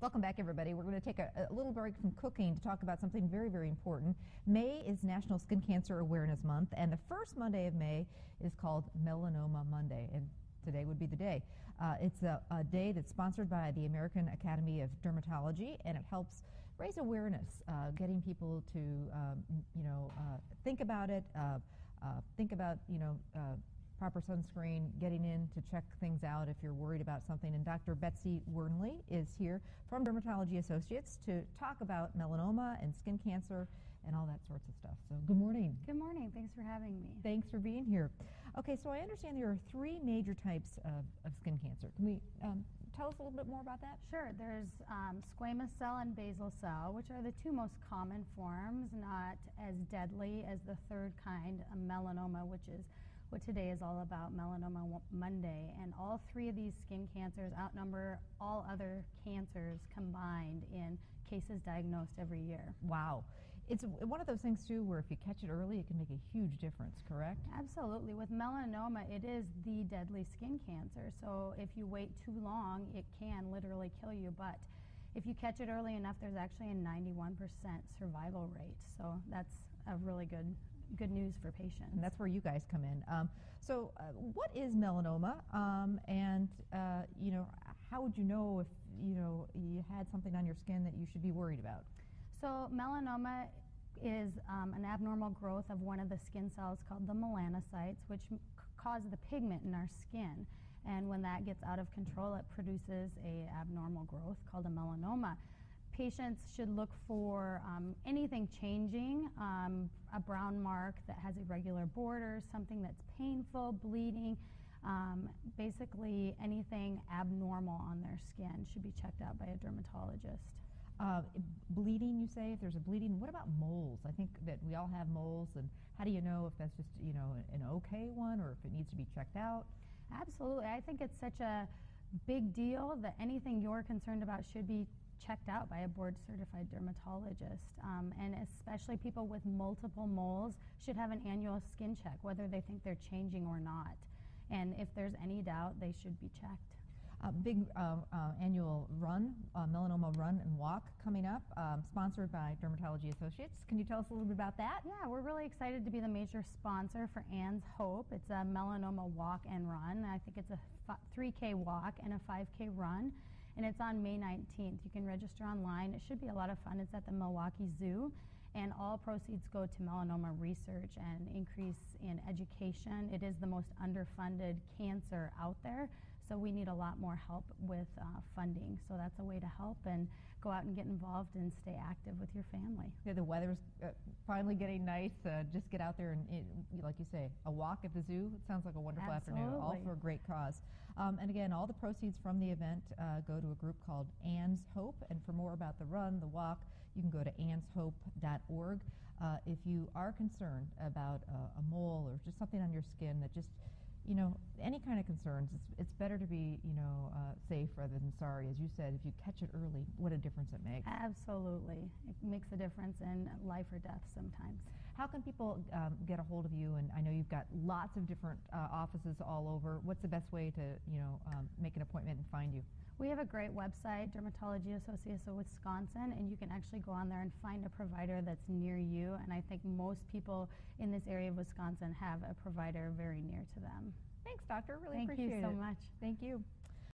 Welcome back, everybody. We're going to take a, a, little break from cooking to talk about something very, very important. May is National Skin Cancer Awareness Month, and the first Monday of May is called Melanoma Monday. And today would be the day. Uh, it's a, a, day that's sponsored by the American Academy of Dermatology, and it helps raise awareness, uh, getting people to, um, you know, uh, think about it, uh, uh, think about, you know, uh, proper sunscreen, getting in to check things out if you're worried about something. And Dr. Betsy Wernley is here from Dermatology Associates to talk about melanoma and skin cancer and all that sorts of stuff. So good morning. Good morning. Thanks for having me. Thanks for being here. Okay, so I understand there are three major types of, of skin cancer. Can we um, tell us a little bit more about that? Sure. There's um, squamous cell and basal cell, which are the two most common forms, not as deadly as the third kind, melanoma, which is what today is all about, Melanoma Monday. And all three of these skin cancers outnumber all other cancers combined in cases diagnosed every year. Wow. It's one of those things, too, where if you catch it early, it can make a huge difference, correct? Absolutely. With melanoma, it is the deadly skin cancer. So if you wait too long, it can literally kill you. But if you catch it early enough, there's actually a 91% survival rate. So that's a really good good news for patients. And that's where you guys come in. Um, so, uh, what is melanoma? Um, and uh, you know, how would you know if you know you had something on your skin that you should be worried about? So, melanoma is um, an abnormal growth of one of the skin cells called the melanocytes, which cause the pigment in our skin. And when that gets out of control, it produces a abnormal growth called a melanoma patients should look for um, anything changing, um, a brown mark that has irregular borders, something that's painful, bleeding, um, basically anything abnormal on their skin should be checked out by a dermatologist. Uh, bleeding, you say, if there's a bleeding, what about moles? I think that we all have moles, and how do you know if that's just, you know, an okay one or if it needs to be checked out? Absolutely. I think it's such a big deal that anything you're concerned about should be checked out by a board certified dermatologist. Um, and especially people with multiple moles should have an annual skin check, whether they think they're changing or not. And if there's any doubt, they should be checked. A big uh, uh, annual run, uh, melanoma run and walk coming up, um, sponsored by Dermatology Associates. Can you tell us a little bit about that? Yeah, we're really excited to be the major sponsor for Ann's Hope. It's a melanoma walk and run. I think it's a 3K walk and a 5K run and it's on May 19th. You can register online. It should be a lot of fun. It's at the Milwaukee Zoo, and all proceeds go to melanoma research and increase in education. It is the most underfunded cancer out there, so we need a lot more help with uh, funding. So that's a way to help and go out and get involved and stay active with your family. Yeah, the weather's uh, finally getting nice. Uh, just get out there and, it, like you say, a walk at the zoo. It sounds like a wonderful Absolutely. afternoon, all for a great cause. Um, and again, all the proceeds from the event uh, go to a group called Ann's Hope. And for more about the run, the walk, you can go to annshope.org. Uh, if you are concerned about a mole or just something on your skin that just you know, any kind of concerns, it's, it's better to be, you know, uh, safe rather than sorry. As you said, if you catch it early, what a difference it makes. Absolutely. It makes a difference in life or death sometimes. How can people um, get a hold of you? And I know you've got lots of different uh, offices all over. What's the best way to, you know, um, make an appointment and find you? We have a great website, Dermatology Associates of Wisconsin, and you can actually go on there and find a provider that's near you. And I think most people in this area of Wisconsin have a provider very near to them. Thanks, doctor. Really Thank appreciate it. Thank you so much. Thank you.